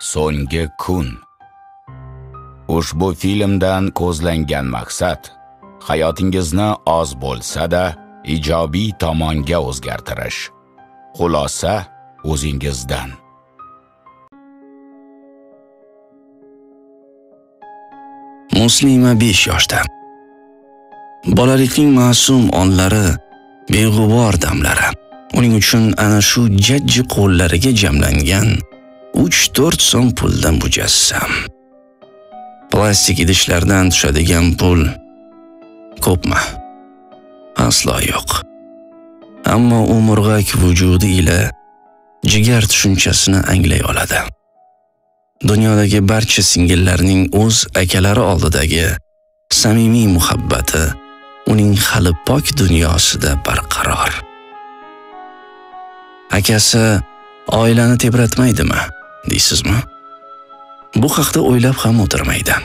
so'nggi kun. Ushbu filmdan ko'zlangan maqsad hayotingizni oz bo'lsa-da ijobiy tomonga o'zgartirish. Xulosa o'zingizdan. Muslima 5 yoshda bolalikning ma'sum onlari beg'ubor damlari. Uning uchun ana shu jajji qo'llariga jamlangan 3-4 so'm puldan mujassam plastik idishlardan tushadigan pul ko'pmi? Aslo yo'q. Ammo u murg'ak vujudi ila jigar tushunchasini anglay oladi. Dunyodagi barcha singillarning o'z akalari oldidagi samimiy muhabbati uning hali pok dunyosida barqaror. Akasi oilani tebratmaydimi? Deysizmi? Bu haqda o'ylab ham o'tirmaydi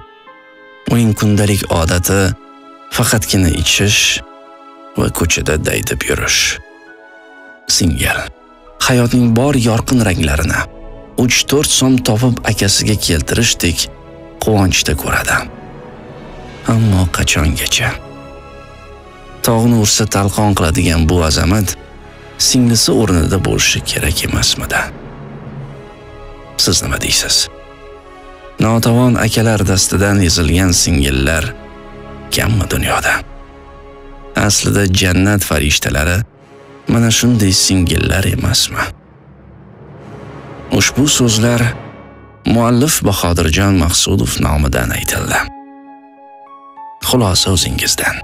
uning kundalik odati faqatgina ichish va ko'chada daydib yurish. Singil. Hayotning bor yorqin ranglarini 3-4 so'm topib akasiga keltirishdek quvonchda ko'radi. Ammo qachongacha? Tog'ni ursa talqon qiladigan bu azamat singlisi o'rnida bo'lishi kerak emasmidi? Siz nima deysiz notavon akalar dastidan ezilgan singillar kammi dunyoda? Aslida jannat farishtalari mana shunday singillar emasmi? Ushbu so'zlar muallif bahodirjon maqsudov nomidan aytildi. Xulosa o'zingizdan.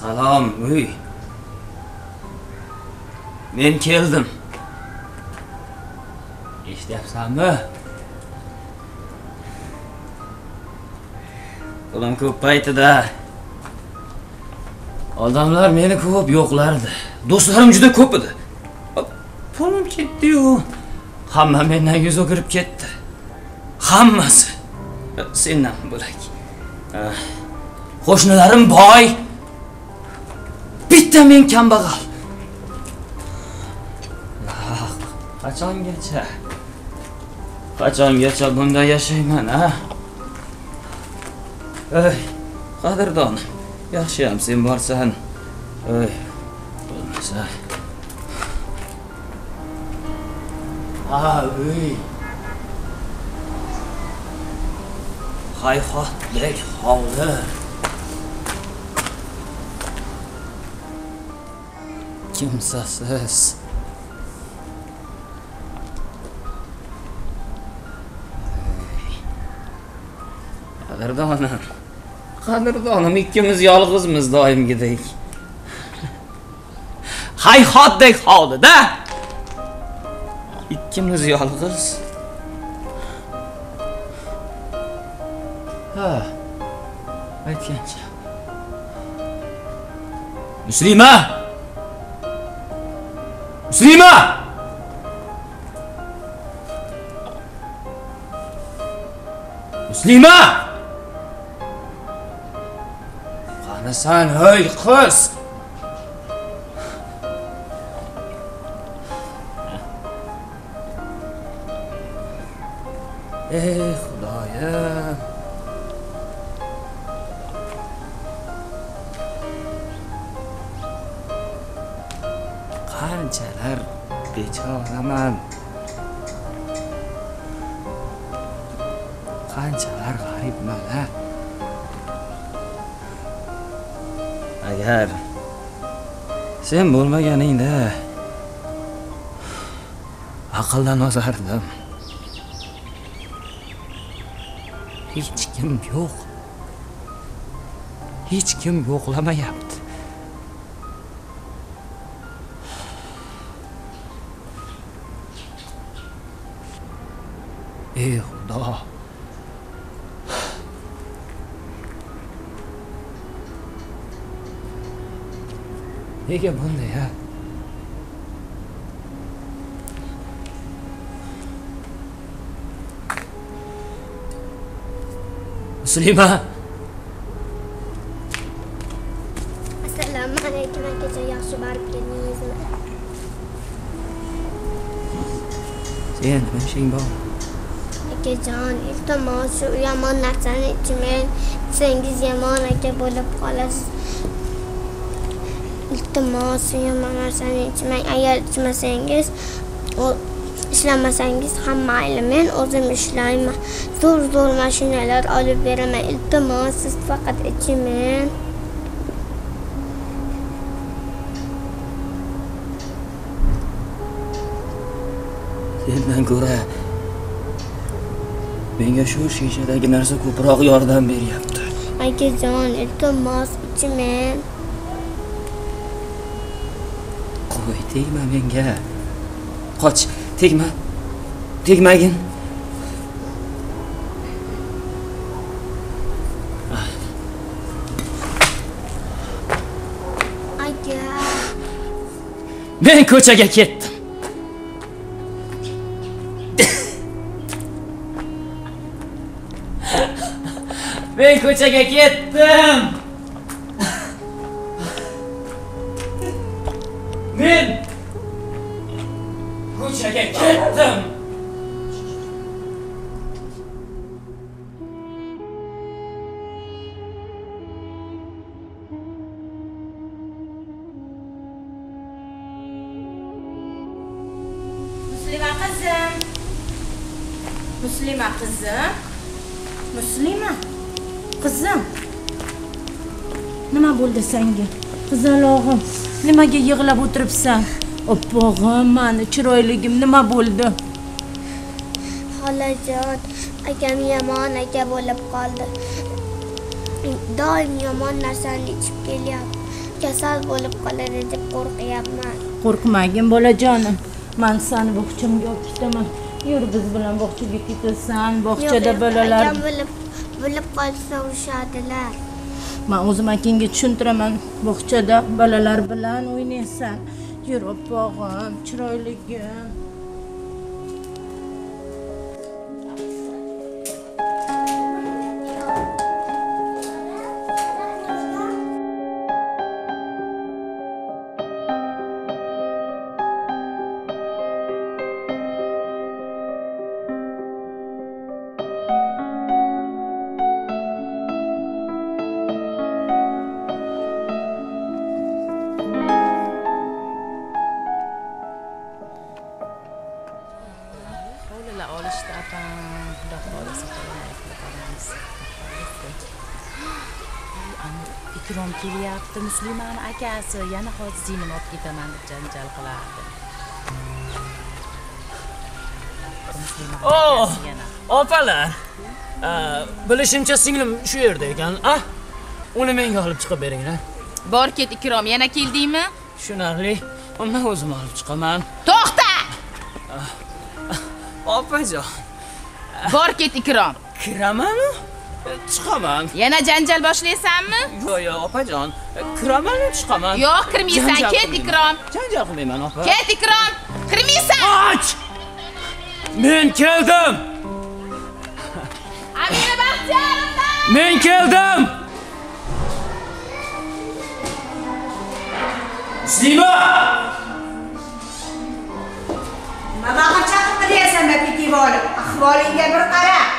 Salom, uy. Men keldim. Eshityapsanmi? Pulim ko'p paytida odamlar meni ko'p yo'qlardi. Do'stlarim juda ko'p edi. Pulim ketdi-yu, hamma mendan yuz o'girib ketdi. Hammasi. Sendan bo'lak. Ah, qo'shnilarim boy, bitta men kambag'al. Ah, qachongacha? Qachongacha bunda yashayman, a? Ey, qadrdon, yaxshiyam sen borsan. Ey, bo'lmasa. Ha, uy. Hayhotdek hovli. Kimsasiz qadrdonim qadrdonim ikkimiz yolg'izmiz doimgidek hayhotdek hovlida ikkimiz yolg'iz ha. Aytgancha muslima muslima muslima qanasan hoy qiz qanchalar bechoraman. Qanchalar g'aribman a agar sen bo'lmaganingda aqldan ozardim. Hech kim yo'q. Hech kim yo'qlamayapti. Ey xudo nega bunday a muslima assalomu alaykum akajon yaxshi borib keldingizmi sen nima ishing bor akajon iltimos shu yomon narsani ichmang ichsangiz yomon aka bo'lib qolasiz iltimos yomon narsani ichmang agar ichmasangiz ishlamasangiz ham mayli men o'zim ishlayman zo'r zo'r mashinalar olib beraman iltimos siz faqat ichmang sendan ko'ra menga shu shishadagi narsa ko'proq yordam beryapti. Akajon iltimos ichmang qo'y tegma menga. Qoch tegma tegmagin. Aka. Men ko'chaga ketdim men ko'chaga ketdim. Men ko'chaga ketdim. Muslima qizim. Muslima qizim. Muslima. Qizim. Nima bo'ldi senga? Qizalog'im nimaga yig'lab o'tiribsan? Oppog'im mani chiroyligim nima bo'ldi? Xolajon akam yomon aka bo'lib qoldi. Doim yomon narsani ichib kelyapti. Kasal bo'lib qoladi deb qo'rqyapman. Qo'rqmagin bolajonim. Man seni bog'chamga olib ketaman yur biz bilan bog'chaga ketasan bog'chada bolalar akam bilib bilib qolsa urushadilar man o'zim akangga tushuntiraman. Bog'chada bolalar bilan o'ynaysan. Yur opog'im chiroyligim kelyapti muslimani akasi yana hozir jinimni olib ketaman deb janjal qilardi. Oh! opalar. Bilishimcha singlim shu yerda ekan. A uni menga olib chiqib beringlar bor ket ikrom yana keldingmi? Tushunarli. Uni o'zim olib chiqaman. To'xta! Opajon. Bor ket ikrom. Kiramanu chiqaman. Yana janjal boshlaysanmi? Yo'q yo'q opajon. Kiramanu chiqaman? Yo'q kirmaysan. Ket ikrom. Janjal qilmayman opa. Ket ikrom. Kirmaysan. Och! Men keldim. Amina baxtiyorovna men keldim. Muslima Nima chaqirtiryapsan bepikib olib? Ahvolingga bir qara.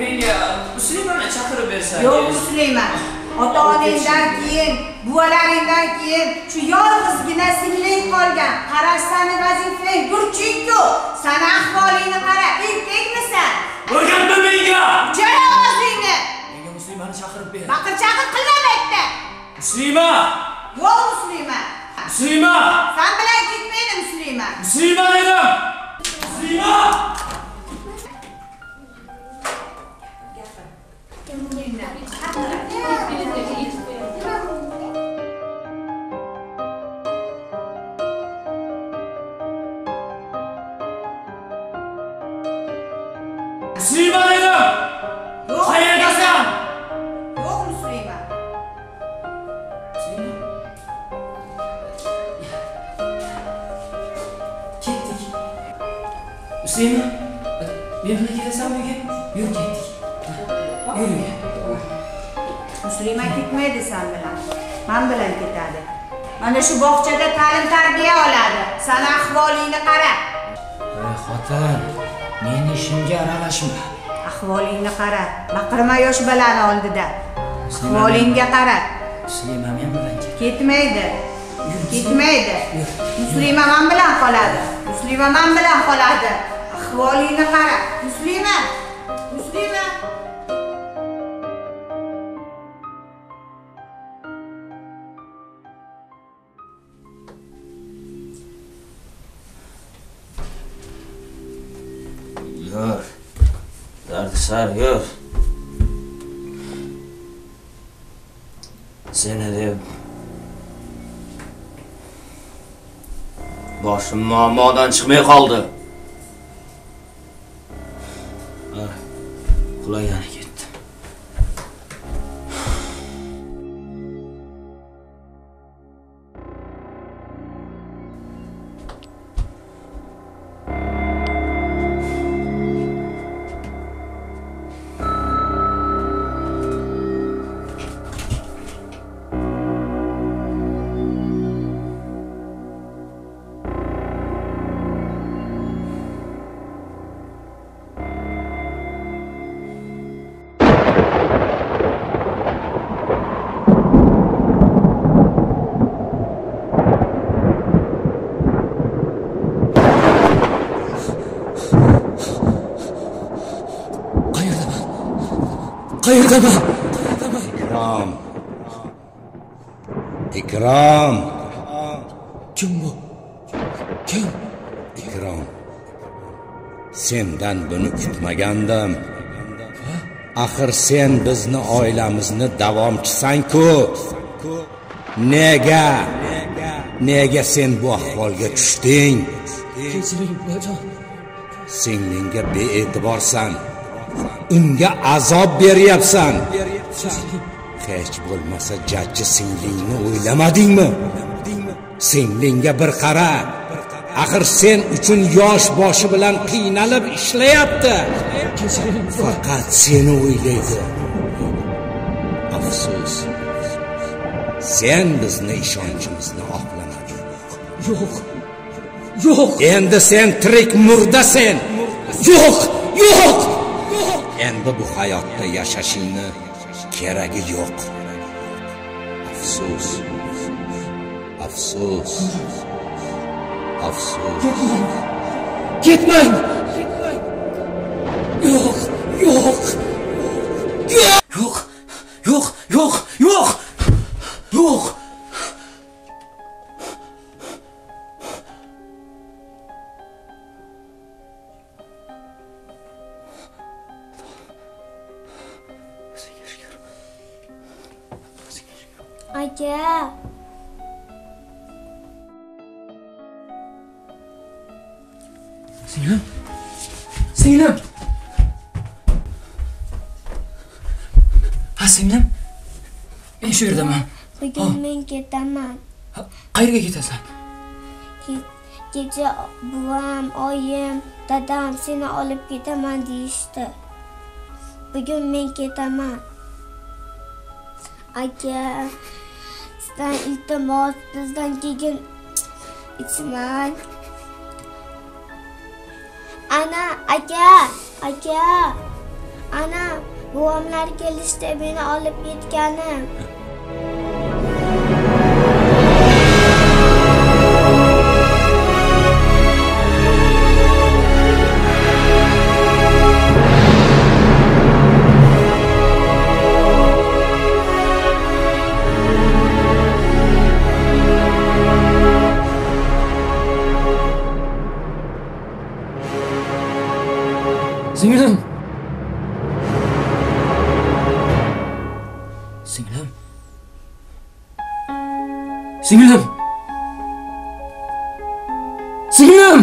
Menga muslimani chaqirib bersangiz Yo'q Süleyman. Ota-onangdan keyin, buvalaringdan keyin shu yolg'izgina singling qolgan. Qarash sani vazifang, burching-ku. Sani ahvolingni qara, erkakmisan? o'rgatma menga Jala ovozingni. menga muslimani chaqirib ber Baqir-chaqir qilmamay muslima yo'q muslima muslima san bilan ketmaydi muslima muslima uyga yur ketdik yur muslima ketmaydi san bilan man bilan ketadi mana shu bog'chada ta'lim tarbiya oladi sani ahvolingni qara ey xotin meni ishimga aralashma. Ahvolingni qara baqirma yosh bolani oldida. Ahvolingga qara. Muslima men bilan ket ketmaydi. Ketmaydi. Muslima man bilan qoladi. Muslima man bilan qoladi ahvolingni qara muslima muslima Yur. Dardisar yur. Seni deb boshim muammodan chiqmay qoldi. Qayerdaman? Ikrom. Ikrom. Kim bu? Kim? Ikrom. Sendan buni kutmagandim. Axir sen bizni oilamizni davomchisan-ku. Nega? Nega sen bu ahvolga tushding? Kechiring, buvajon. Singlingga bee'tiborsan. Unga azob beryapsan. Hech bo'lmasa jajji singlingni o'ylamadingmi? Singlingga bir qara. Axir sen uchun yosh boshi bilan qiynalib ishlayapti. Faqat seni o'ylaydi. Afsus. Sen bizni ishonchimizni oqlamading. Yo'q. Yo'q. Endi sen tirik murdasen. Yo'q. Yo'q. Endi bu hayotda yashashingni keragi yo'q. Afsus. Afsus. Afsus. Ketmang. ketmang Men shu yerdaman. bugun men ketaman. Qayerga ketasan? Ke- kecha buvam oyim dadam seni olib ketaman deyishdi. Bugun men ketaman. Aka sizdan iltimos bizdan keyin ichmang ana aka aka ana buvamlar kelishdi meni olib ketgani. Singlim. Singlim.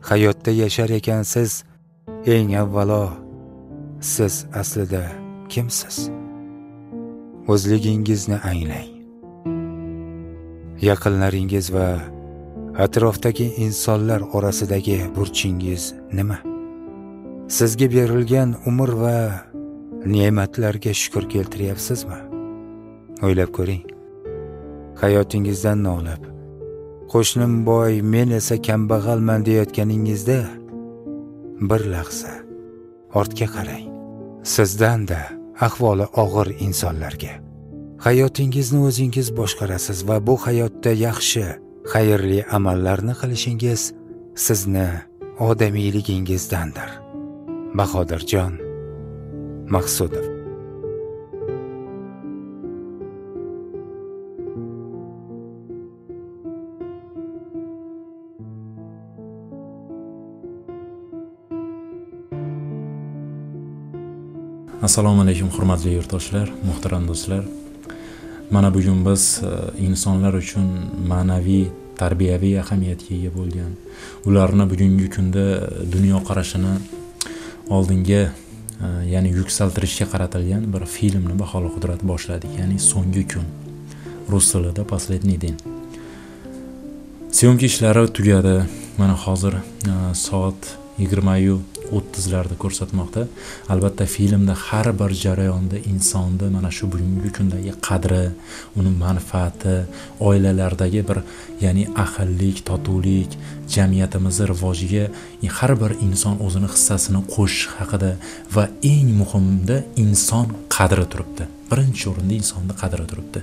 Hayotda yashar ekansiz eng avvalo. Siz aslida kimsiz? O'zligingizni anglang. Yaqinlaringiz va atrofdagi insonlar orasidagi burchingiz nima? Sizga berilgan umr va ne'matlarga shukur keltiryapsizmi? O'ylab ko'ring. Hayotingizdan nolib qo'shnim boy men esa kambag'alman deyayotganingizda bir lahza. Ortga qarang. Sizdanda ahvoli og'ir insonlarga. Hayotingizni o'zingiz boshqarasiz va bu hayotda yaxshi xayrli amallarni qilishingiz sizni odamiyligingizdandir. Bahodirjon maqsudov. Assalomu alaykum hurmatli yurtdoshlar muhtaram do'stlar. Mana bugun biz e, insonlar uchun ma'naviy tarbiyaviy ahamiyatga ega bo'lgan. Ularni bugungi kunda e, dunyoqarashini oldinga e, ya'ni yuksaltirishga qaratilgan bir filmni baholi qudrat boshladik ya'ni so'nggi kun. Rus tilida последний день. Syomka ishlari tugadi. Mana hozir soat yigirmayu o'ttizlarda ko'rsatmoqda. Albatta filmda har bir jarayonda insonni mana shu bugungi kundagi qadri uni manfaati oilalardagi bir ya'ni ahillik totuvlik jamiyatimizni rivojiga har bir inson o'zini hissasini qo'shish haqida va eng muhimda inson qadri turibdi. Birinchi o'rinda insonni qadri turibdi.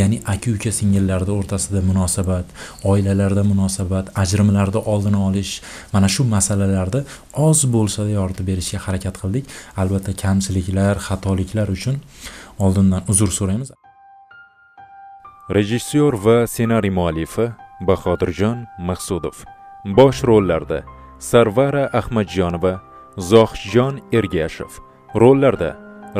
Ya'ni aka uka singillarni o'rtasida munosabat oilalarda munosabat ajrimlarni oldini olish mana shu masalalarda oz bo'lsada yordam berishga harakat qildik. Albatta kamchiliklar xatoliklar uchun oldindan uzr so'raymiz. Rejissyor va ssenariy muallifi bahodirjon maqsudov. Bosh rollarda sarvara ahmadjonova zohidjon ergashev. Rollarda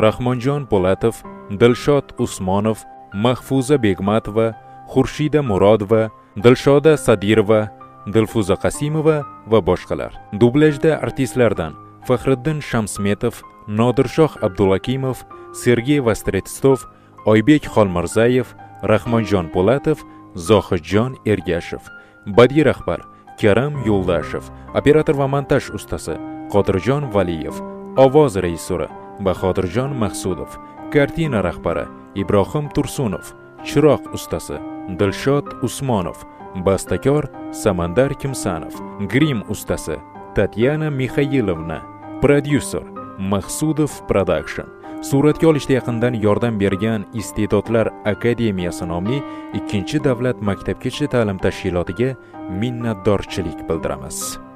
rahmonjon po'latov dilshod usmonov mahfuza begmatova xurshida murodova dilshoda sadirova dilfuza qasimova va boshqalar. Dublyajda artistlardan faxriddin shamsmetov nodirshoh abdulakimov sergey vostretsov oybek xolmirzayev rahmonjon po'latov zohidjon ergashev badiiy rahbar karam yo'ldashev operator va montaj ustasi qodirjon valiyev ovoz rejissyori bahodirjon maqsudov kartina rahbari ibrohim tursunov chiroq ustasi dilshod usmonov bastakor samandar kimsanov grim ustasi tatyana mixaylovna prodyuser maqsudov production. Suratga olishda yaqindan yordam bergan iste'dodlar akademiyasi nomli ikkinchi davlat maktabgacha ta'lim tashkilotiga minnatdorchilik bildiramiz